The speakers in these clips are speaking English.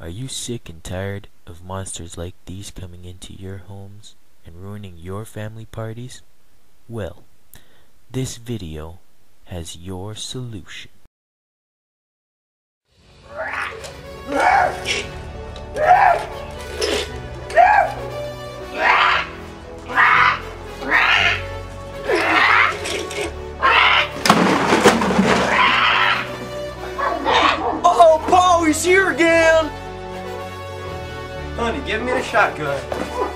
Are you sick and tired of monsters like these coming into your homes and ruining your family parties? Well, this video has your solution. Honey, give me the shotgun.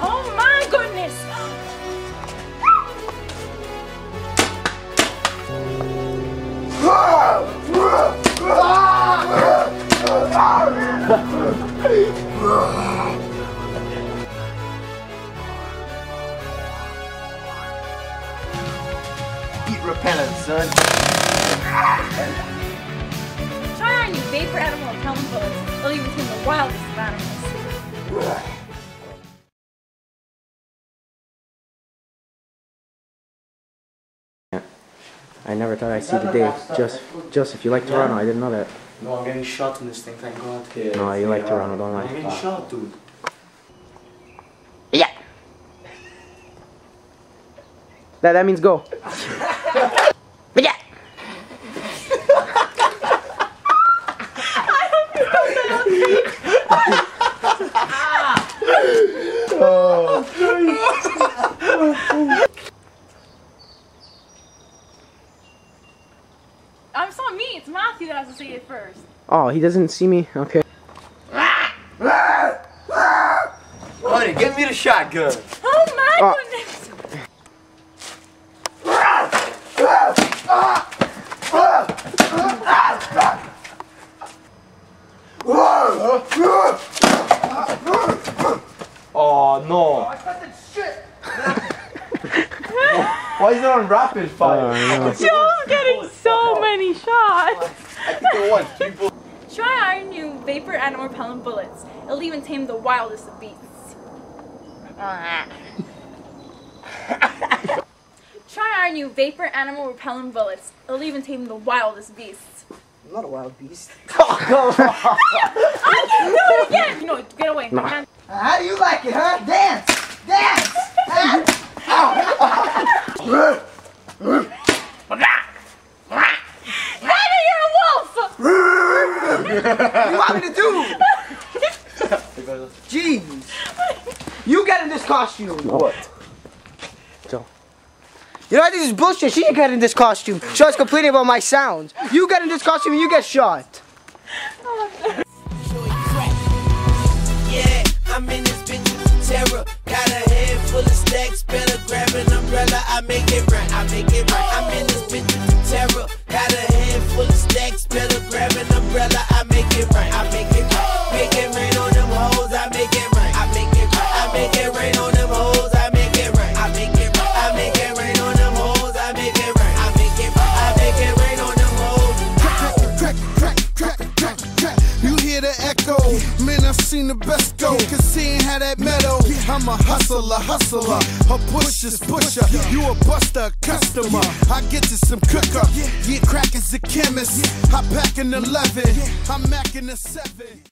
Oh my goodness! Eat repellent, son. Try our new vapor animal repellent bullets. They'll even tame the wildest of animals. I never thought I'd see the day. Just, Joseph, you like Toronto? I didn't know that. No, I'm getting shot in this thing, thank God. No, you like Toronto, don't like. I'm getting shot, dude. Yeah. That that means go. yeah. I'm it's not me, it's Matthew has to say it first. Oh, he doesn't see me. Okay. Honey, give me the shotgun. Oh my Ah. goodness! Oh, no. Why is it on rapid fire? Joe's getting so many shots! I think it was people. Try our new vapor animal repellent bullets. It'll even tame the wildest of beasts. Try our new vapor animal repellent bullets. It'll even tame the wildest beasts. I'm not a wild beast. I can do it again! No, get away. No. Man. Uh, how do you like it, huh? Dance! Dance! Ryder, oh you're a wolf! What you want me to do? Jeez. You get in this costume. What? Joe. You know, I think this is bullshit. She should get in this costume. She was complaining about my sounds. You get in this costume and you get shot. Yeah, I'm seen the best go. Cause seeing how that meadow. I'm a hustler, hustler. A pusher's pusher. You a buster, customer. I get to some cooker. Yeah, crack is a chemist. I pack an 11. I'm macking a 7.